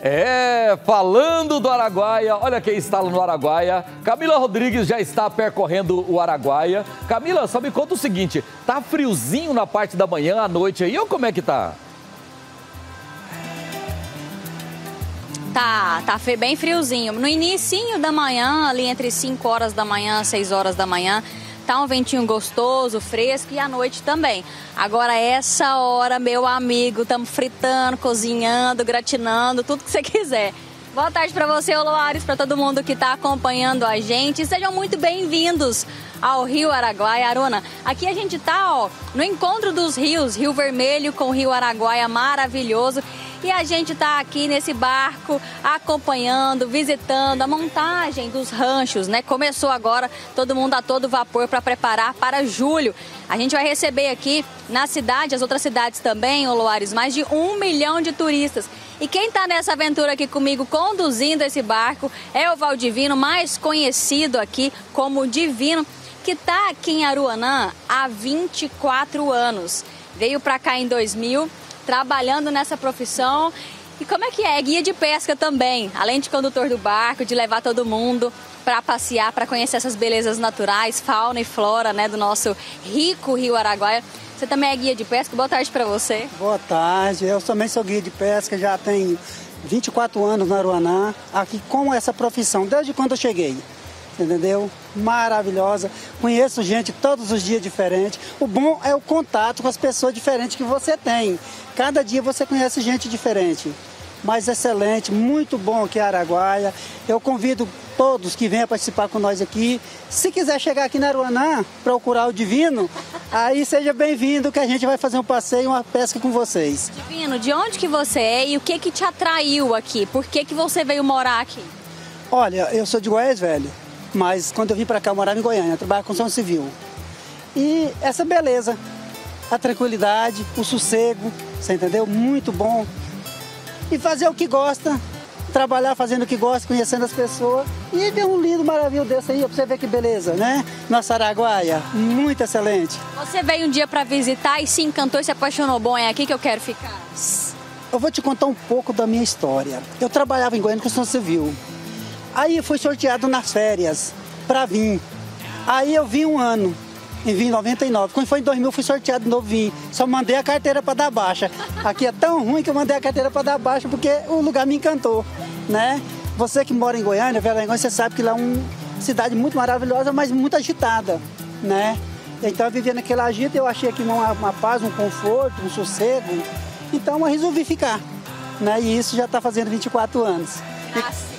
é, falando do Araguaia, olha quem está no Araguaia. Camila Rodrigues já está percorrendo o Araguaia. Camila, só me conta o seguinte, tá friozinho na parte da manhã, à noite aí, ou como é que tá? Tá, tá bem friozinho. No início da manhã, ali entre 5 horas da manhã, 6 horas da manhã, tá um ventinho gostoso, fresco e à noite também. Agora essa hora, meu amigo, estamos fritando, cozinhando, gratinando, tudo que você quiser. Boa tarde para você, Loares, para todo mundo que está acompanhando a gente. Sejam muito bem-vindos ao Rio Araguaia, Aruna. Aqui a gente está, ó, no encontro dos rios, Rio Vermelho com Rio Araguaia, maravilhoso. E a gente está aqui nesse barco acompanhando, visitando a montagem dos ranchos, né? Começou agora todo mundo a todo vapor para preparar para julho. A gente vai receber aqui na cidade, as outras cidades também, Oloares, mais de um milhão de turistas. E quem está nessa aventura aqui comigo conduzindo esse barco é o Valdivino, mais conhecido aqui como Divino, que está aqui em Aruanã há 24 anos. Veio para cá em 2000 trabalhando nessa profissão. E como é que é? Guia de pesca também, além de condutor do barco, de levar todo mundo para passear, para conhecer essas belezas naturais, fauna e flora, né, do nosso rico Rio Araguaia. Você também é guia de pesca? Boa tarde para você. Boa tarde. Eu também sou guia de pesca, já tenho 24 anos no Aruanã, aqui com essa profissão, desde quando eu cheguei entendeu? Maravilhosa. Conheço gente todos os dias diferente. O bom é o contato com as pessoas diferentes que você tem. Cada dia você conhece gente diferente. Mas excelente, muito bom aqui em Araguaia. Eu convido todos que venham participar com nós aqui. Se quiser chegar aqui na Aruanã, procurar o Divino, aí seja bem-vindo que a gente vai fazer um passeio, uma pesca com vocês. Divino, de onde que você é e o que que te atraiu aqui? Por que que você veio morar aqui? Olha, eu sou de Goiás Velho. Mas quando eu vim para cá, eu morava em Goiânia, trabalhava com construção civil. E essa beleza, a tranquilidade, o sossego, você entendeu? Muito bom. E fazer o que gosta, trabalhar fazendo o que gosta, conhecendo as pessoas. E ver um lindo maravilha desse aí, pra você ver que beleza, né? Nossa Araguaia, muito excelente. Você veio um dia para visitar e se encantou e se apaixonou. Bom, é aqui que eu quero ficar. Eu vou te contar um pouco da minha história. Eu trabalhava em Goiânia com construção civil. Aí fui sorteado nas férias para vir. Aí eu vim um ano, em vim 99. Quando foi em 2000 fui sorteado de novo, vim. Só mandei a carteira para dar baixa. Aqui é tão ruim que eu mandei a carteira para dar baixa porque o lugar me encantou, né? Você que mora em Goiânia, Goiânia, você sabe que lá é uma cidade muito maravilhosa, mas muito agitada, né? Então eu vivia naquela agita, eu achei aqui uma, uma paz, um conforto, um sossego. Então eu resolvi ficar, né? E isso já está fazendo 24 anos.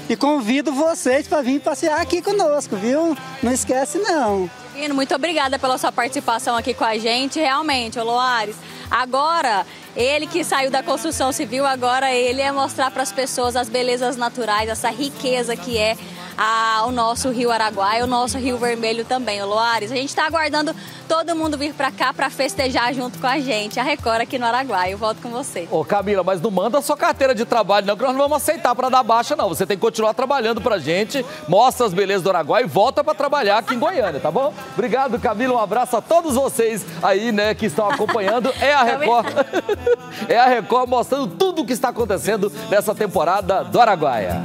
E convido vocês para vir passear aqui conosco, viu? Não esquece não. Divino, muito obrigada pela sua participação aqui com a gente. Realmente, Loares, agora ele que saiu da construção civil, agora ele é mostrar para as pessoas as belezas naturais, essa riqueza que é a, o nosso Rio Araguaia, o nosso Rio Vermelho também, o Loares. A gente está aguardando todo mundo vir para cá para festejar junto com a gente. A Record aqui no Araguaia. Eu volto com você. Ô Camila, mas não manda sua carteira de trabalho não, que nós não vamos aceitar para dar baixa não. Você tem que continuar trabalhando pra gente, mostra as belezas do Araguaia e volta para trabalhar aqui em Goiânia, tá bom? Obrigado, Camila. Um abraço a todos vocês aí, né, que estão acompanhando. É a Record. é a Record mostrando tudo o que está acontecendo nessa temporada do Araguaia.